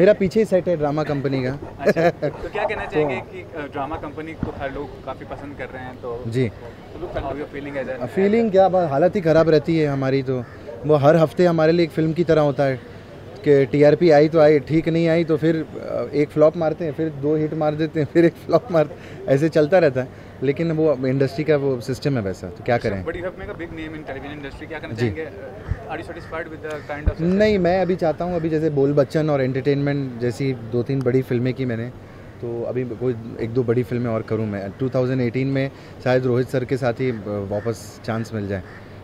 मेरा पीछे ही सेट है ड्रामा कंपनी का। अच्छा तो क्या कहना चाहेंगे कि ड्रामा कंपनी को हर लोग काफ़ी पसंद कर रहे हैं तो जी। तो फीलिंग a फीलिंग क्या हालत ही ख़राब रहती है हमारी तो। वो हर हफ़्ते हमारे लिए एक फ़िल्म की तरह होता है। कि टीआरपी आई तो आई ठीक नहीं आई तो फिर एक फ्लॉप मारते हैं फिर दो हिट मार देते हैं फिर एक फ्लॉप मार ऐसे चलता रहता है। लेकिन वो इंडस्ट्री का वो सिस्टम है वैसा तो क्या करें? But you have make a big name in television industry क्या कहना जी। चाहेंगे? Are you satisfied with the kind of नहीं मैं अभी चाहता हूँ अभी जैसे बोल बच्चन और एंटरटेनमेंट जैसी दो तीन बड़ी फ़िल्में की मैंने तो अभी कोई एक दो बड़ी फ़िल्में और करूँ मैं। 2018 में शायद रोहित सर के साथ ही वापस चांस मिल जाए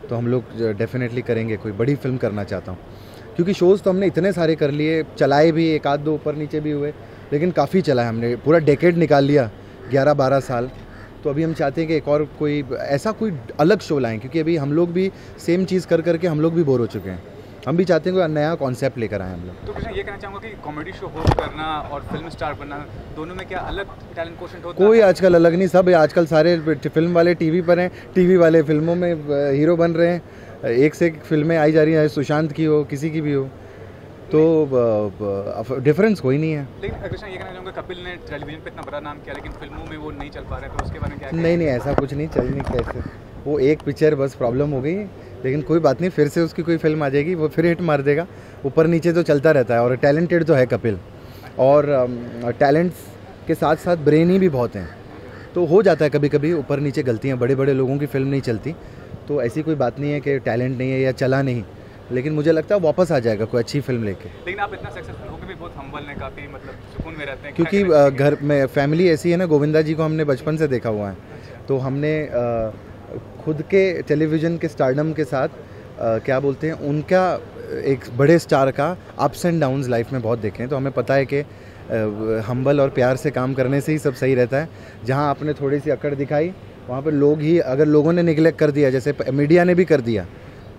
तो हम लोग डेफिनेटली करेंगे कोई बड़ी फ़िल्म करना चाहता हूँ। क्योंकि शोज़ तो हमने इतने सारे कर लिए चलाए भी एक आध दो ऊपर नीचे भी हुए लेकिन काफ़ी चलाए हमने पूरा डेकेड निकाल लिया ग्यारह बारह साल। तो अभी हम चाहते हैं कि एक और कोई ऐसा कोई अलग शो लाएँ क्योंकि अभी हम लोग भी सेम चीज़ कर करके हम लोग भी बोर हो चुके हैं। हम भी चाहते हैं कोई नया कॉन्सेप्ट लेकर आए हम लोग। तो कृष्ण ये कहना चाहूँगा कि कॉमेडी शो होस्ट करना और फ़िल्म स्टार बनना दोनों में क्या अलग टैलेंट क्वेश्चन होता कोई आजकल अलग नहीं सब आजकल सारे फ़िल्म वाले टीवी पर हैं टीवी वाले फ़िल्मों में हीरो बन रहे हैं। एक से एक फ़िल्में आई जा रही हैं सुशांत की हो किसी की भी हो तो डिफरेंस कोई नहीं है। लेकिन कृष्ण ये कहना चाहूँगा कपिल ने टेलीविज़न पे इतना बड़ा नाम किया लेकिन फ़िल्मों में वो नहीं चल पा रहे तो उसके बारे में क्या नहीं नहीं ऐसा कुछ नहीं चल नहीं कैसे वो एक पिक्चर बस प्रॉब्लम हो गई लेकिन कोई बात नहीं फिर से उसकी कोई फ़िल्म आ जाएगी वो फिर हिट मार देगा। ऊपर नीचे तो चलता रहता है और टैलेंटेड तो है कपिल। और टैलेंट्स के साथ साथ ब्रेन ही भी बहुत हैं। तो हो जाता है कभी कभी ऊपर नीचे गलतियाँ बड़े बड़े लोगों की फ़िल्म नहीं चलती। तो ऐसी कोई बात नहीं है कि टैलेंट नहीं है या चला नहीं लेकिन मुझे लगता है वापस आ जाएगा कोई अच्छी फ़िल्म लेके। लेकिन आप इतना सक्सेसफुल होकर भी बहुत हम्बल हैं काफ़ी मतलब सुकून में रहते हैं। क्योंकि घर में फैमिली ऐसी है ना गोविंदा जी को हमने बचपन से देखा हुआ है। तो हमने खुद के टेलीविज़न के स्टारडम के साथ क्या बोलते हैं उनका एक बड़े स्टार का अप्स एंड डाउन्स लाइफ में बहुत देखे हैं। तो हमें पता है कि हम्बल और प्यार से काम करने से ही सब सही रहता है। जहाँ आपने थोड़ी सी अकड़ दिखाई वहाँ पर लोग ही अगर लोगों ने निगलेक्ट कर दिया जैसे मीडिया ने भी कर दिया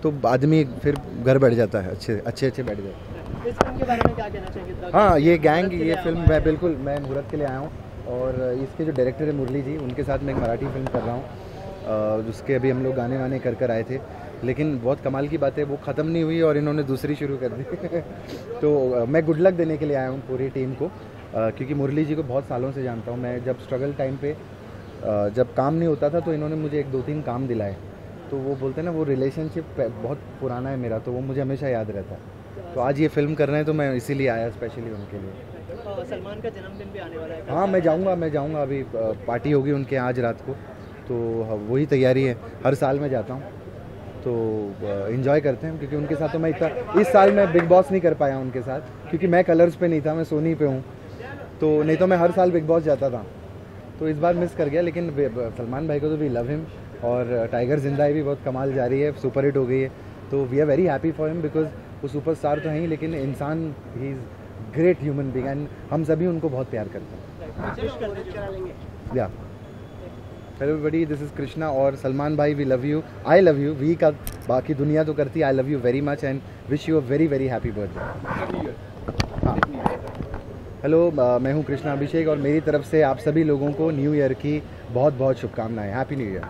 तो आदमी फिर घर बैठ जाता है अच्छे अच्छे अच्छे बैठ जाते है। हाँ ये गैंग ये फ़िल्म मैं बिल्कुल मैं मुहूर्त के लिए आया हूँ। और इसके जो डायरेक्टर है मुरली जी उनके साथ मैं एक मराठी फ़िल्म कर रहा हूँ। जिसके अभी हम लोग गाने वाने कर कर आए थे। लेकिन बहुत कमाल की बात है वो ख़त्म नहीं हुई और इन्होंने दूसरी शुरू कर दी। तो मैं गुड लक देने के लिए आया हूँ पूरी टीम को। क्योंकि मुरली जी को बहुत सालों से जानता हूँ। मैं जब स्ट्रगल टाइम पे जब काम नहीं होता था तो इन्होंने मुझे एक दो तीन काम दिलाए। तो वो बोलते हैं ना वो रिलेशनशिप बहुत पुराना है मेरा तो वो मुझे हमेशा याद रहता है। तो आज ये फ़िल्म कर रहे हैं तो मैं इसीलिए आया स्पेशली उनके लिए। सलमान का जन्मदिन भी आने वाला है। हाँ मैं जाऊँगा मैं जाऊँगा। अभी पार्टी होगी उनके यहाँ आज रात को। तो वही तैयारी है। हर साल मैं जाता हूँ। तो इन्जॉय करते हैं क्योंकि उनके साथ तो मैं इतना इस साल मैं बिग बॉस नहीं कर पाया उनके साथ क्योंकि मैं कलर्स पे नहीं था मैं सोनी पे हूँ। तो नहीं तो मैं हर साल बिग बॉस जाता था। तो इस बार मिस कर गया, लेकिन सलमान भाई को तो वी लव हिम और टाइगर ज़िंदा भी बहुत कमाल जा रही है सुपर हिट हो गई है। तो we are very happy for him because वो सुपर स्टार तो हैं ही, लेकिन इंसान ही is great human being and हम सभी उनको बहुत प्यार करते हैं। या hello everybody this is Krishna और सलमान भाई we love you I love you we का बाकी दुनिया तो करती I love you very much and wish you a very very happy birthday hello मैं हूँ कृष्णा अभिषेक और मेरी तरफ़ से आप सभी लोगों को न्यू ईयर की बहुत बहुत शुभकामनाएँ। Happy new year